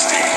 Sweet.